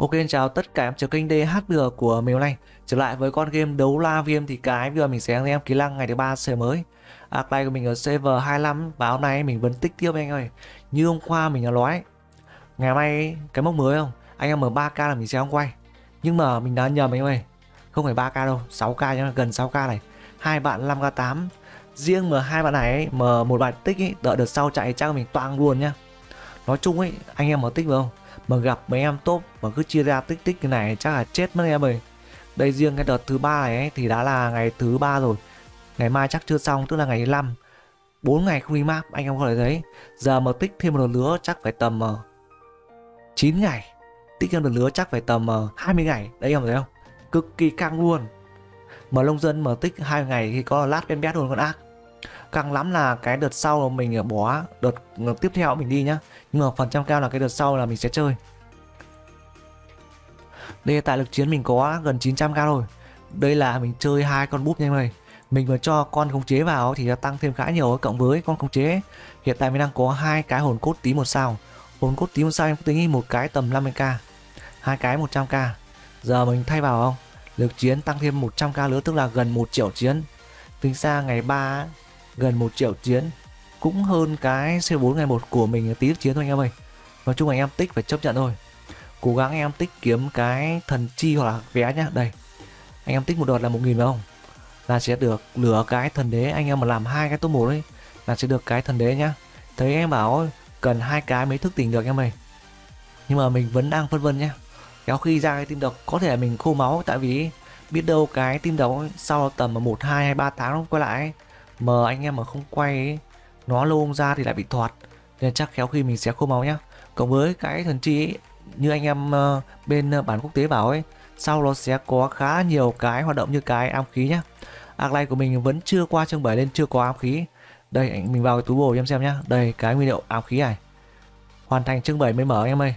Ok chào tất cả em chào kênh DHB của mình hôm nay. Trở lại với con game đấu la viêm thì cái video mình sẽ anh em ký lăng ngày thứ ba sẽ mới. Arclight của mình ở server 25 và hôm nay mình vẫn tích tiếp anh ơi. Như hôm qua mình đã nói Ngày mai cái mốc mới không? Anh em mở 3k là mình sẽ không quay. Nhưng mà mình đã nhầm anh ơi. Không phải 3k đâu 6k nhá gần 6k này. Hai bạn 5k8 Riêng mà hai bạn này ấy, mà một bạn tích ấy, đợi đợt sau chạy chắc mình toang luôn nhá. Nói chung ấy anh em mở tích vào không? Mà gặp mấy em top mà cứ chia ra tích tích cái này chắc là chết mất em ơi. Đây riêng cái đợt thứ ba này ấy, thì đã là ngày thứ ba rồi. Ngày mai chắc chưa xong tức là ngày 5 4 ngày không đi map anh em có thể thấy. Giờ mà tích thêm một đợt lứa chắc phải tầm ờ, uh, 9 ngày. Tích thêm một đợt lứa chắc phải tầm ờ, uh, 20 ngày. Đấy em thấy không? Cực kỳ căng luôn. Mà nông dân mà tích hai ngày thì có lát bên bét luôn con ác căng lắm là cái đợt sau mình ờ, bỏ đợt ờ, tiếp theo mình đi nhá. Nhưng mà phần trăm cao là cái đợt sau là mình sẽ chơi. Đây tại lực chiến mình có gần 900k rồi đây là mình chơi hai con búp nha mọi người mình vừa cho con khống chế vào thì tăng thêm khá nhiều cộng với con khống chế. Hiện tại mình đang có hai cái hồn cốt tí một sao. Hồn cốt tí một sao em tính một cái tầm 50k hai cái 100k giờ mình thay vào không? Lực chiến tăng thêm 100k nữa, tức là gần 1 triệu chiến. Tính ra ngày 3 gần 1 triệu chiến, cũng hơn cái C4 ngày 1 của mình tí chiến thôi anh em ơi. Nói chung anh em tích phải chấp nhận thôi. Cố gắng anh em tích kiếm cái thần chi hoặc là vé nhá. Đây, anh em tích một đợt là một nghìn phải không? Là sẽ được lửa cái thần đế. Anh em mà làm hai cái top một đấy là sẽ được cái thần đế nhá. Thấy em bảo cần hai cái mới thức tỉnh được em ơi. Nhưng mà mình vẫn đang phân vân nhá. Kéo khi ra cái tim độc, có thể là mình khô máu tại vì biết đâu cái tim độc sau tầm một, hai hay ba tháng nó quay lại mà anh em mà không quay ấy, nó lâu ra thì lại bị thoạt nên chắc khéo khi mình sẽ khô máu nhá. Cộng với cái thần chi ấy, như anh em uh, bên ờ, uh, bản quốc tế bảo ấy sau nó sẽ có khá nhiều cái hoạt động như cái am khí nhá. Arclight của mình vẫn chưa qua chương 7 nên chưa có am khí. Đây anh mình vào cái túi bồ em xem nhá. Đây cái nguyên liệu am khí này. Hoàn thành chương 7 mới mở anh em ơi.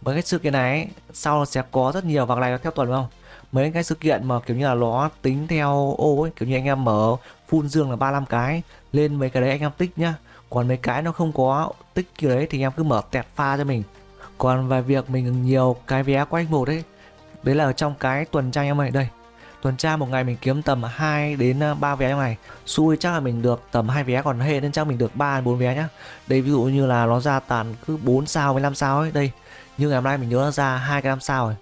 Với cái sự kiện này ấy, sau nó sẽ có rất nhiều vàng này theo tuần không? Mấy cái sự kiện mà kiểu như là nó tính theo ô ấy, kiểu như anh em mở full dương là 35 cái, lên mấy cái đấy anh em tích nhá. Còn mấy cái nó không có tích kiểu đấy thì anh em cứ mở tẹt pha cho mình. Còn về việc mình nhiều, cái vé quanh một đấy đấy là ở trong cái tuần tra em ơi, đây. Tuần tra một ngày mình kiếm tầm 2 đến à, 3 vé trong ngày. Xui chắc là mình được tầm hai vé còn hệ nên chắc mình được 3 4 vé nhá. Đây ví dụ như là nó ra tàn cứ 4 sao với 5 sao ấy, đây. Nhưng ngày hôm nay mình nhớ nó ra hai cái 5 sao rồi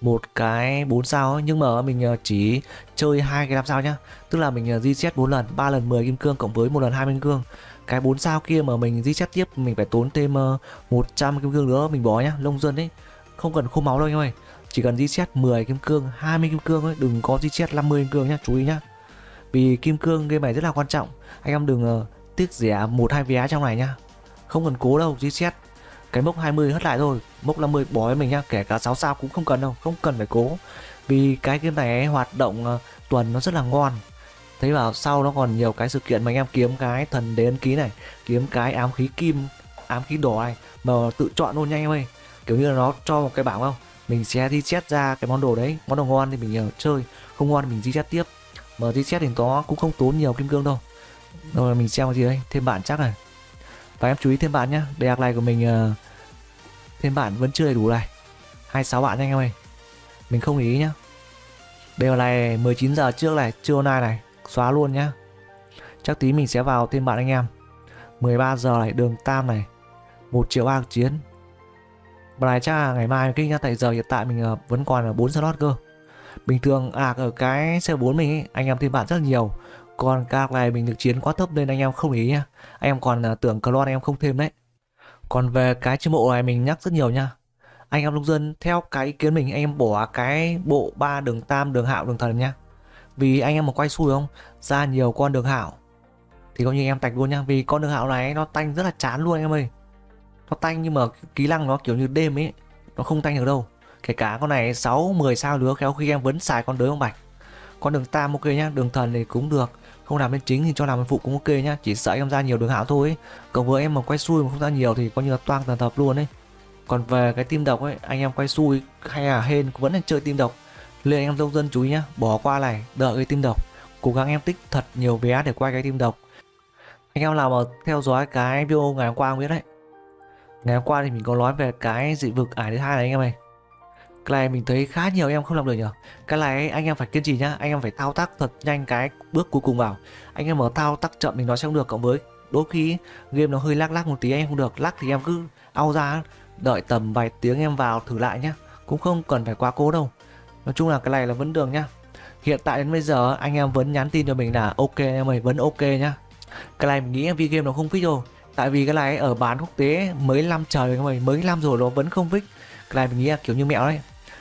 một cái 4 sao ấy, nhưng mà mình ờ, chỉ chơi hai cái 5 sao nhá. Tức là mình ờ, reset 4 lần 3 lần 10 kim cương cộng với một lần 20 kim cương. Cái 4 sao kia mà mình reset tiếp mình phải tốn thêm ờ, 100 kim cương nữa mình bỏ nhá lông dân ấy. Không cần khô máu đâu anh ơi. Chỉ cần reset 10 kim cương 20 kim cương ấy đừng có reset 50 kim cương nhá chú ý nhá. Vì kim cương game này rất là quan trọng. Anh em đừng uh, tiếc rẻ một hai vé trong này nhá. Không cần cố đâu reset cái mốc 20 hất lại thôi mốc 50 bỏ với mình nhá kể cả 6 sao cũng không cần đâu không cần phải cố. Vì cái game này ấy, hoạt động uh, tuần nó rất là ngon. Thấy vào sau nó còn nhiều cái sự kiện mà anh em kiếm cái thần đến ký này kiếm cái ám khí kim ám khí đỏ này mà tự chọn luôn nhanh em ơi. Kiểu như là nó cho một cái bảng không? Mình sẽ đi xét ra cái món đồ đấy món đồ ngon thì mình ờ, chơi không ngon thì mình đi xét tiếp. Mà đi xét thì nó cũng không tốn nhiều kim cương đâu. Rồi mình xem cái gì đây thêm bản chắc này và em chú ý thêm bạn nhé đề này của mình uh, thêm bạn vẫn chưa đầy đủ này. 26 bạn nha anh em ơi. Mình không ý nhá. Đề này 19 giờ trước này trưa nay này xóa luôn nhá. Chắc tí mình sẽ vào thêm bạn anh em. 13 giờ này đường tam này. Một triệu ba chiến. Bài này chắc là ngày mai kinh nhá tại giờ hiện tại mình uh, vẫn còn là 4 slot cơ. Bình thường à ở cái xe 4 mình ấy, anh em thêm bạn rất nhiều còn các này mình được chiến quá thấp nên anh em không ý nhá anh em còn à, tưởng clone anh em không thêm đấy. Còn về cái chiếc bộ này mình nhắc rất nhiều nha. Anh em nông dân, theo cái ý kiến mình, anh em bỏ cái bộ ba đường tam, đường hạo, đường thần nhá vì anh em mà quay xui không? Ra nhiều con đường hảo thì coi như em tạch luôn nha. Vì con đường hảo này nó tanh rất là chán luôn anh em ơi. Nó tanh nhưng mà kỹ năng nó kiểu như đêm ấy, nó không tanh được đâu. Kể cả con này 6 10 sao nữa khéo khi em vẫn xài con đới ông bạch. Con đường tam ok nhá, đường thần thì cũng được không làm bên chính thì cho làm bên phụ cũng ok nhá, chỉ sợ em ra nhiều đường hảo thôi ấy. cộng với em mà quay xui mà không ra nhiều thì coi như là toang tàn tập luôn ấy. Còn về cái tim độc ấy, anh em quay xui hay là hên vẫn là chơi tim độc. Nên anh em nông dân chú ý nhá, bỏ qua này, đợi cái tim độc. Cố gắng em tích thật nhiều vé để quay cái tim độc. Anh em nào mà theo dõi cái video ngày hôm qua không biết đấy. Ngày hôm qua thì mình có nói về cái dị vực ải thứ hai này anh em này cái này mình thấy khá nhiều em không làm được nhở cái này anh em phải kiên trì nhá. Anh em phải thao tác thật nhanh cái bước cuối cùng vào. Anh em mở thao tác chậm thì nó sẽ không được, cộng với đôi khi game nó hơi lắc lắc một tí, anh em không được. Lắc thì em cứ ao ra, đợi tầm vài tiếng em vào thử lại nhá. Cũng không cần phải quá cố đâu. Nói chung là cái này là vẫn đường nhá. Hiện tại đến bây giờ, anh em vẫn nhắn tin cho mình là ok em ơi, vẫn ok nhá. Cái này mình nghĩ em game nó không fix rồi tại vì cái này ở bán quốc tế mấy năm trời mấy năm rồi nó vẫn không fix cái này mình nghĩ là kiểu như mẹo đấy.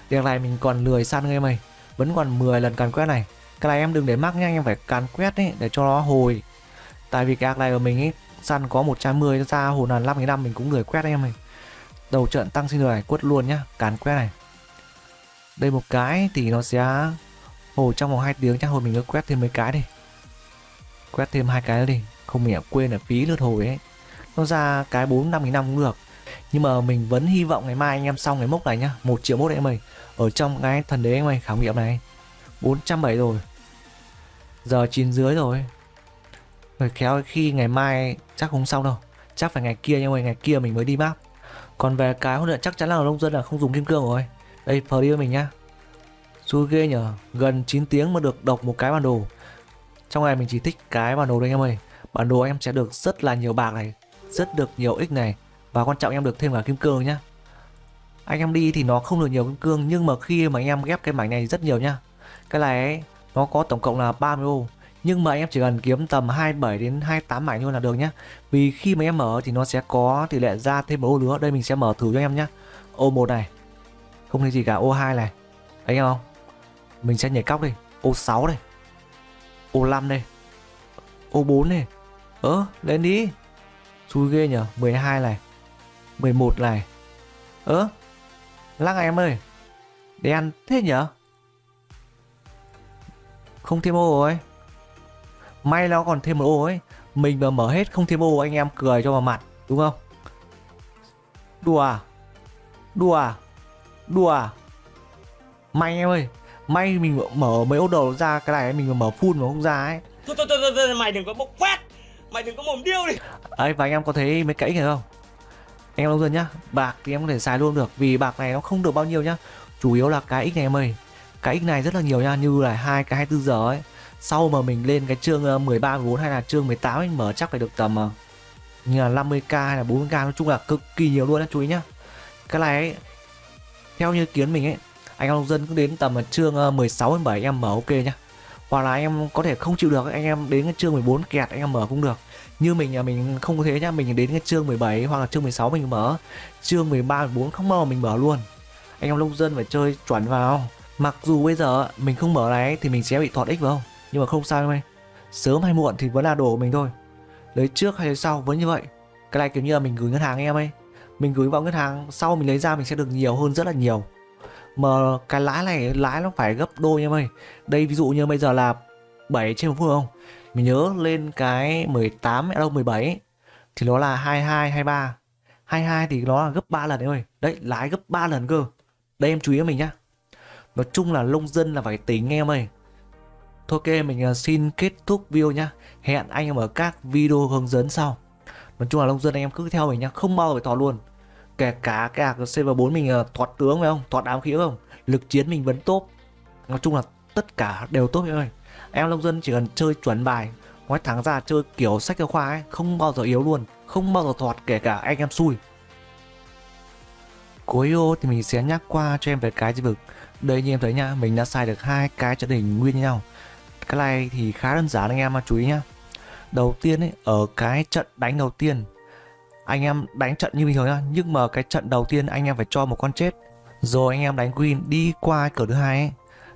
Điều này mình còn lười săn em ơi. Vẫn còn 10 lần càn quét này. Cái này em đừng để mắc nha em phải càn quét ấy, Để cho nó hồi. Tại vì cái này của mình ấy, Săn có 110 ra hồi là 5 cái năm, mình cũng lười quét em ơi. Đầu trận tăng sinh này quất luôn nhá, Càn quét này. Đây một cái thì nó sẽ Hồi trong vòng 2 tiếng, chắc hồi mình cứ quét thêm mấy cái đi. Quét thêm hai cái nữa đi, Không mình quên là phí lượt hồi ấy. Nó ra cái 4 5 năm cũng được nhưng mà mình vẫn hy vọng ngày mai anh em xong cái mốc này nhá. Một triệu mốt em ơi. Ở trong cái thần đế anh em khảo nghiệm này. 470 rồi. Giờ chín dưới rồi. Rồi khéo khi ngày mai chắc không xong đâu. Chắc phải ngày kia nhưng mà ngày kia mình mới đi map. Còn về cái huấn luyện, chắc chắn là nông dân là không dùng kim cương rồi. Đây phờ đi mình nhá. Xui ghê nhở gần 9 tiếng mà được đọc một cái bản đồ. Trong này mình chỉ thích cái bản đồ đây em ơi. Bản đồ em sẽ được rất là nhiều bạc này, rất được nhiều ích này và quan trọng em được thêm cả kim cương nhá. Anh em đi thì nó không được nhiều kim cương nhưng mà khi mà anh em ghép cái mảnh này rất nhiều nhá. Cái này ấy, nó có tổng cộng là 30 ô. Nhưng mà anh em chỉ cần kiếm tầm 27 đến 28 mảnh thôi là được nhá. Vì khi mà em mở thì nó sẽ có tỷ lệ ra thêm một ô nữa. Đây mình sẽ mở thử cho anh em nhá. Ô một này không thấy gì cả. Ô 2 này anh em không? Mình sẽ nhảy cóc đi. Ô 6 này ô 5 này ô 4 này. Ớ lên đi. Xui ghê nhở. 12 này. 11 này. Ơ Lăng em ơi Đen thế nhở? Không thêm ô rồi May nó còn thêm một ô ấy. Mình mà mở hết không thêm ô anh em cười cho vào mặt Đúng không? Đùa à? Đùa à? Đùa à? May em ơi May mình mở mấy ô đầu ra cái này mình mà mở full mà không ra ấy. Thôi thôi thôi, thôi mày đừng có bốc quét. Mày đừng có mồm điêu đi. Ấy và anh em có thấy mấy cãi này không anh em nông dân nhá bạc thì em có thể xài luôn được vì bạc này nó không được bao nhiêu nhá. Chủ yếu là cái x này em ơi cái x này rất là nhiều nha như là hai cái 24 giờ ấy. Sau mà mình lên cái chương ờ, 13 14 hay là chương 18 anh mở chắc phải được tầm ờ, như là 50k hay là 40k nói chung là cực kỳ nhiều luôn đó chú ý nhá. Cái này ấy, theo như kiến mình ấy anh em nông dân cứ đến tầm ờ, chương 16 17 em mở ok nhá hoặc là anh em có thể không chịu được, anh em đến cái chương 14 kẹt, anh em mở cũng được. Như mình là mình không có thế nhá, mình đến cái chương 17 hoặc là chương 16 mình mở. Chương 13 14 không bao mình mở luôn. Anh em nông dân phải chơi chuẩn vào. Mặc dù bây giờ mình không mở này, thì mình sẽ bị thọt ích vào. Không nhưng mà không sao em ơi sớm hay muộn thì vẫn là đồ của mình thôi. Lấy trước hay lấy sau, vẫn như vậy. Cái này kiểu như là mình gửi ngân hàng em ấy mình gửi vào ngân hàng, sau mình lấy ra mình sẽ được nhiều hơn rất là nhiều mà cái lãi này, lãi nó phải gấp đôi em ơi đây ví dụ như bây giờ là 7 trên một phút không? Mình nhớ lên cái 18 đâu 17 thì nó là 22 23 22 thì nó là gấp 3 lần em ơi đấy, lãi gấp 3 lần cơ. Đây, em chú ý mình nhá. Nói chung là lông dân là phải tính em ơi. Thôi, ok, mình à, xin kết thúc video nhá. Hẹn anh em ở các video hướng dẫn sau. Nói chung là lông dân anh em cứ theo mình nhá, không bao giờ phải thọt luôn kể cả cái server 4 mình ờ, thoát tướng phải không? Thoát ám khí không? Lực chiến mình vẫn tốt. Nói chung là tất cả đều tốt em ơi. Em nông dân chỉ cần chơi chuẩn bài, nói tháng ra chơi kiểu sách giáo khoa ấy, không bao giờ yếu luôn, không bao giờ thoát. kể cả anh em xui. Cuối ô thì mình sẽ nhắc qua cho em về cái chi vực. Đây như em thấy nha mình đã xài được hai cái trận hình nguyên nhau. Cái này thì khá đơn giản anh em mà chú ý nhá. Đầu tiên ấy, ở cái trận đánh đầu tiên anh em đánh trận như bình thường nhá nhưng mà cái trận đầu tiên anh em phải cho một con chết. Rồi anh em đánh queen đi qua cửa thứ hai ấy.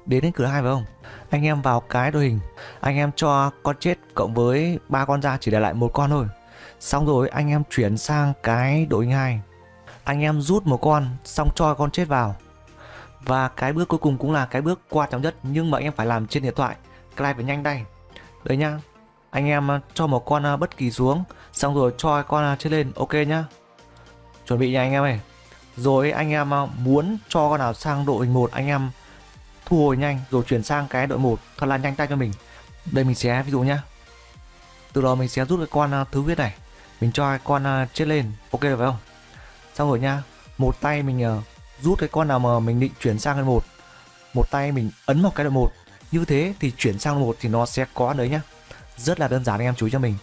Đến đến cửa hai phải không? Anh em vào cái đội hình, anh em cho con chết cộng với ba con ra, chỉ để lại một con thôi. Xong rồi anh em chuyển sang cái đội hình hai. Anh em rút một con, xong cho con chết vào. Và cái bước cuối cùng cũng là cái bước quan trọng nhất, nhưng mà anh em phải làm trên điện thoại. Cái này phải nhanh đây. Đấy nhá anh em ờ, cho một con ờ, bất kỳ xuống, xong rồi cho con ờ, trên lên, ok nhá. Chuẩn bị nha anh em ơi. Rồi anh em muốn cho con nào sang đội hình một, anh em thu hồi nhanh, rồi chuyển sang cái đội một, thật là nhanh tay cho mình. Đây mình sẽ ví dụ nhá. Từ đó mình sẽ rút cái con thứ huyết này, mình cho cái con chết lên, ok được phải không? Xong rồi nha, một tay mình rút cái con nào mà mình định chuyển sang cái một một tay mình ấn vào cái đội một. Như thế thì chuyển sang đội một thì nó sẽ có đấy nhá rất là đơn giản anh em chú ý cho mình.